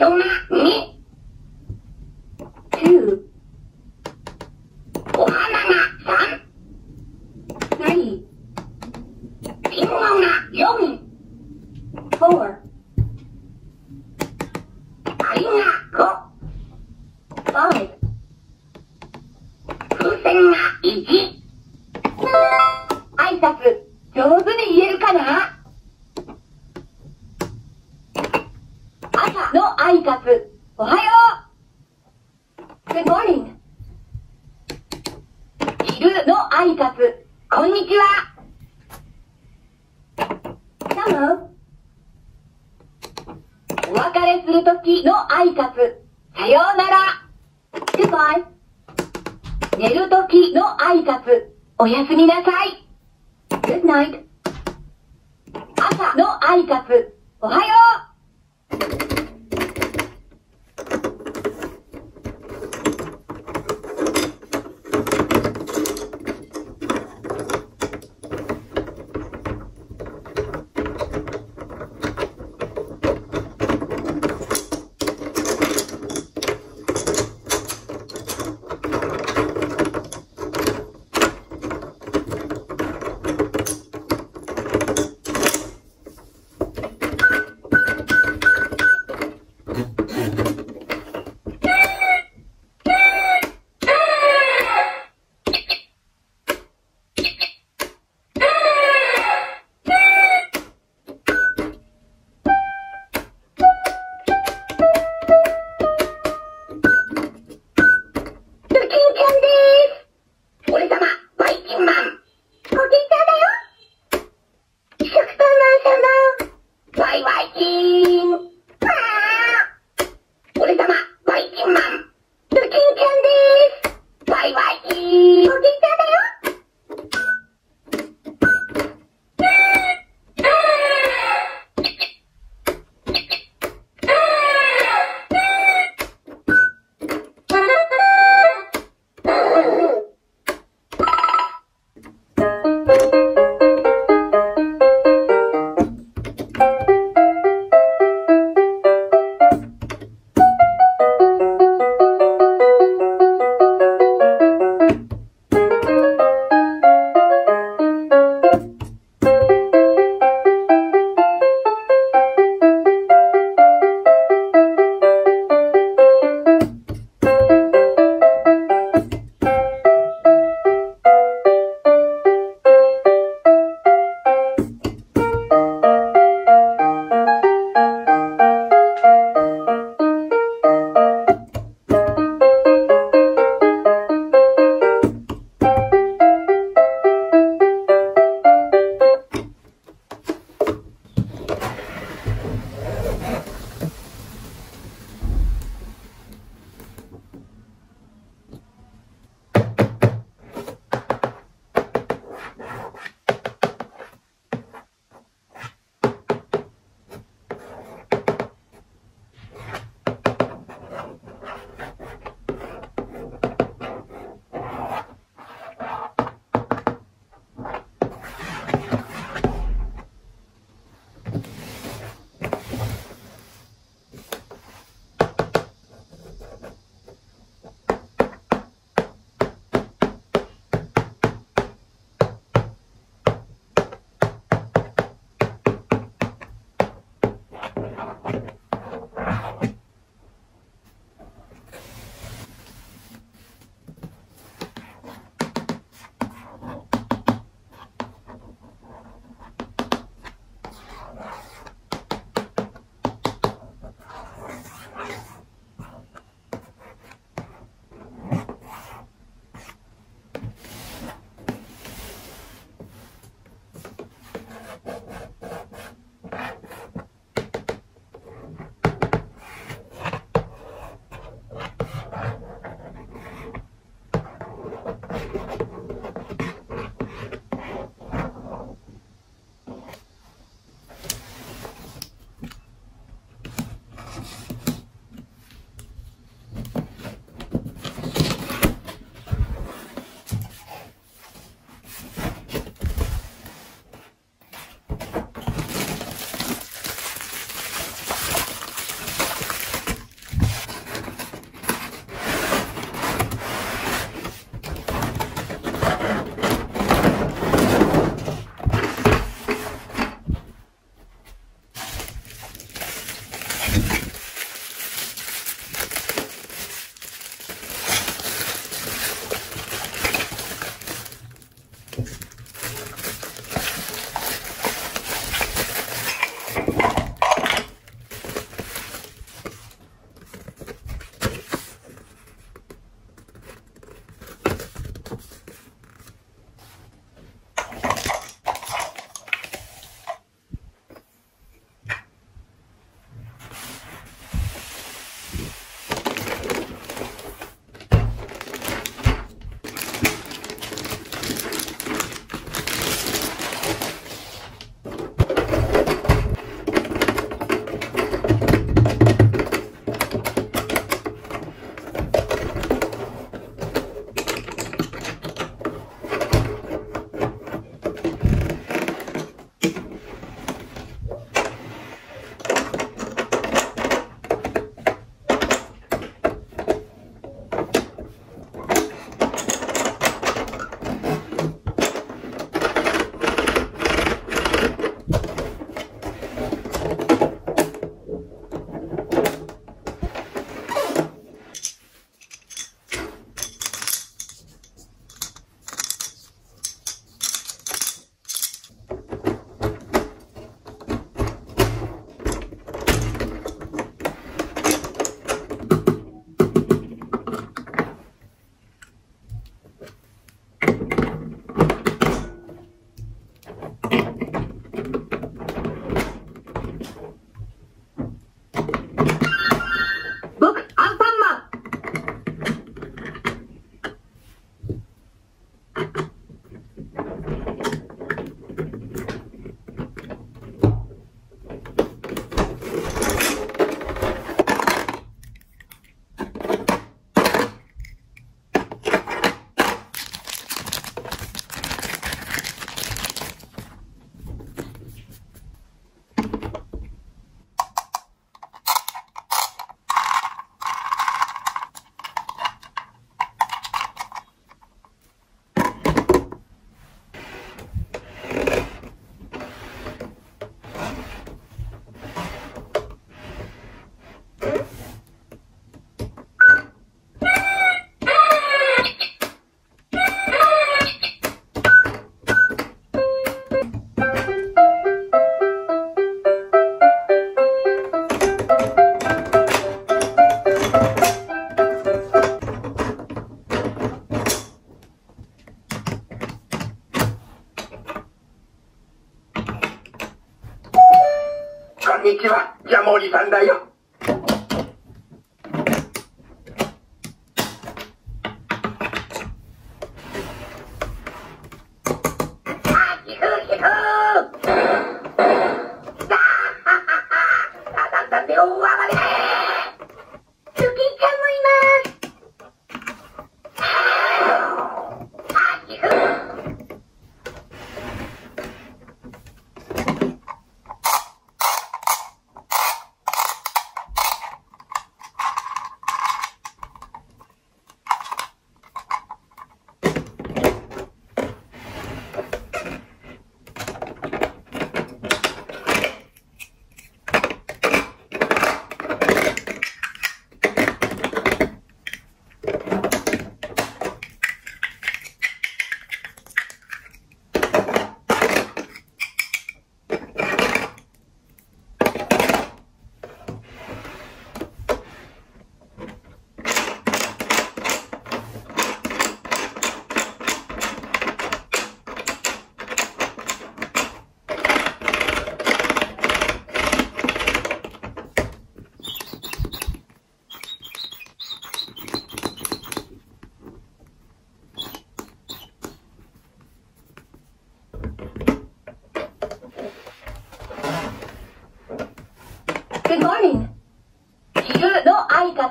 don't きの挨拶。さようなら。Goodbye. 寝るときの挨拶。おやすみなさい。Good night. 朝の挨拶。おはよう。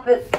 挨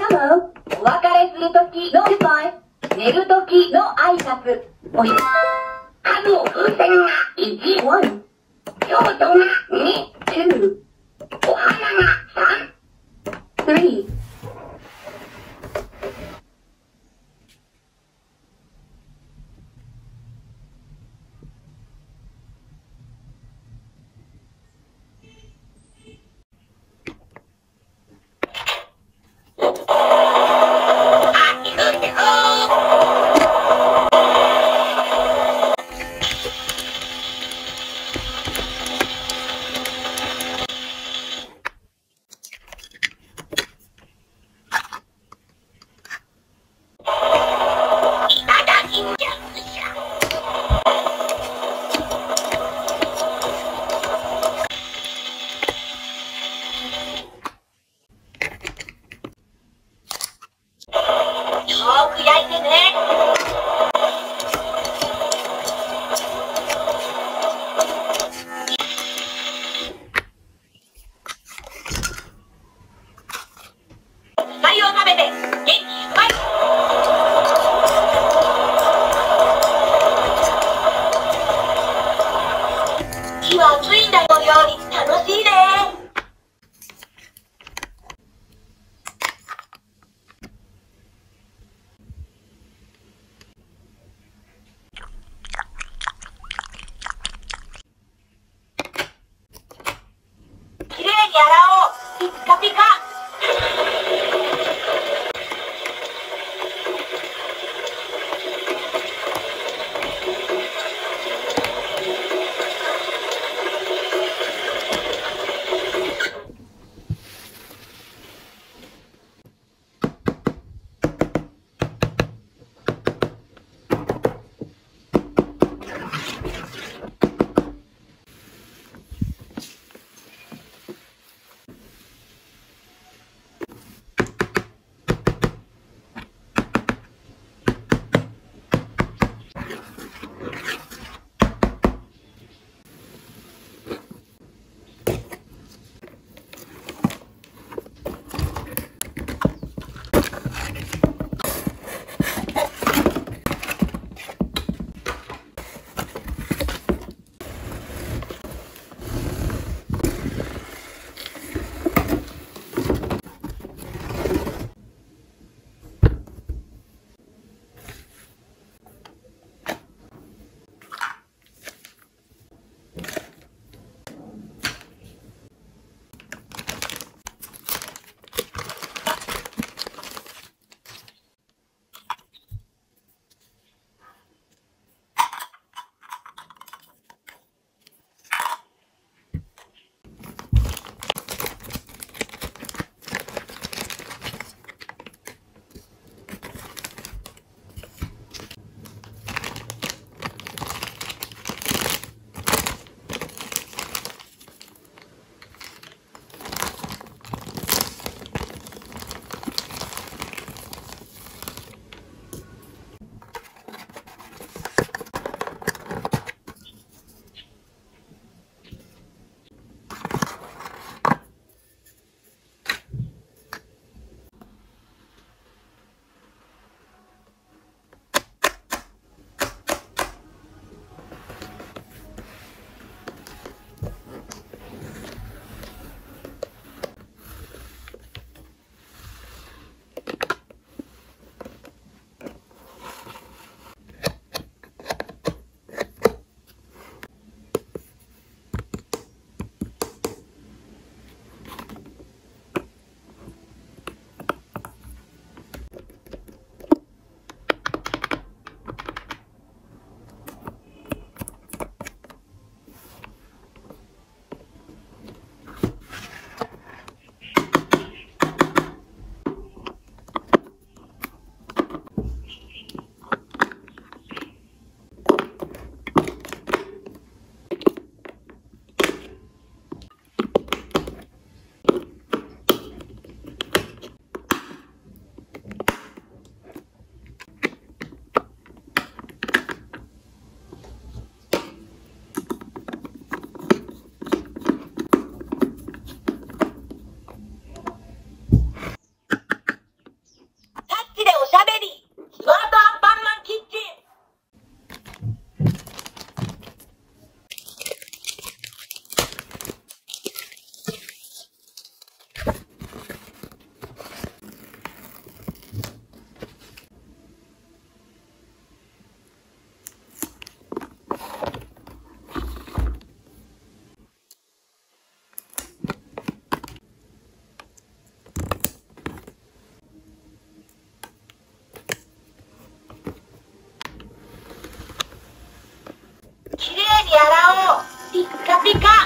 Africa.